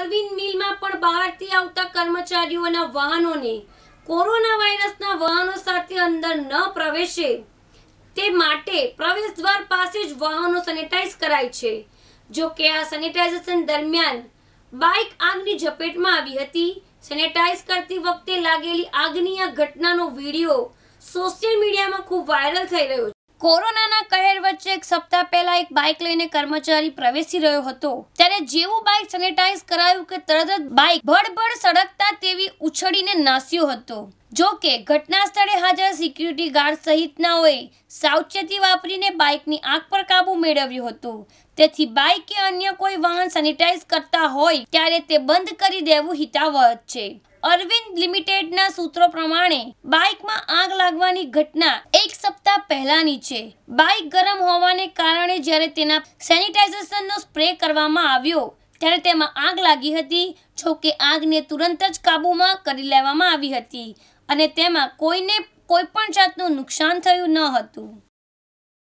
અરવિંદ મિલમાં પણ બહારથી આવતા કર્મચારીઓના વાહનોને કોરોના વાયરસના વાહનો સાથે અંદર ન પ્રવેશે. તે માટે પ્રવેશ દ્વાર પાસે જ વાહનો સેનેટાઈઝ કરાય છે. જો કે આ સેનેટાઇઝેશન દરમિયાન બાઇક આગની ઝપેટમાં આવી હતી. સેનેટાઈઝ કરતી વખતે લાગેલી આગની આ ઘટનાનો વીડિયો સોશિયલ મીડિયામાં ખૂબ વાયરલ થઈ રહ્યો છે કોરોનાના કહેર વચ્ચે એક સપ્તાહ પહેલા એક બાઇક લઈને કર્મચારી પ્રવેશી રહ્યો હતો. ત્યારે જેવું બાઇક સેનેટાઈઝ કરાયું કે તરત જ બાઇક ભડભડ સળગતા તેવી ઉછળીને નાસ્યો હતો. જો કે ઘટના સ્થળે હાજર સિક્યુરિટી ગાર્ડ સહિતનાઓએ સાવચેતી વાપરીને બાઇકની આગ પર કાબુ મેળવ્યો હતો. તેથી બાઇક કે અન્ય કોઈ વાહન સેનિટાઈઝ કરતા હોય ત્યારે તે બંધ કરી દેવું હિતાવહ છે. અરવિંદ લિમિટેડના સૂત્રો પ્રમાણે બાઇકમાં આગ લાગવાની ઘટના એક સપ્તાહ પહેલાની છે. બાઇક ગરમ હોવાને કારણે જ્યારે તેના સેનિટાઇઝેશનનો સ્પ્રે કરવામાં આવ્યો, ત્યારે તેમાં આગ લાગી હતી, જો કે આગને તુરંત જ કાબૂમાં કરી લેવામાં આવી હતી અને તેમાં કોઈને કોઈ પણ જાતનું નુકસાન થયું ન હતું.